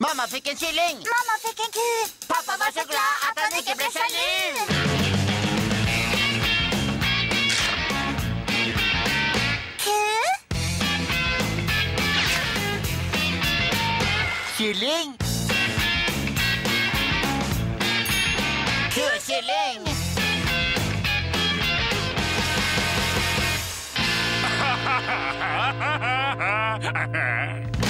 Mamma fikk en kylling. Mamma fikk en ku. Pappa var så glad at han ikke ble sjalu. Ku? Kylling. Kukylling.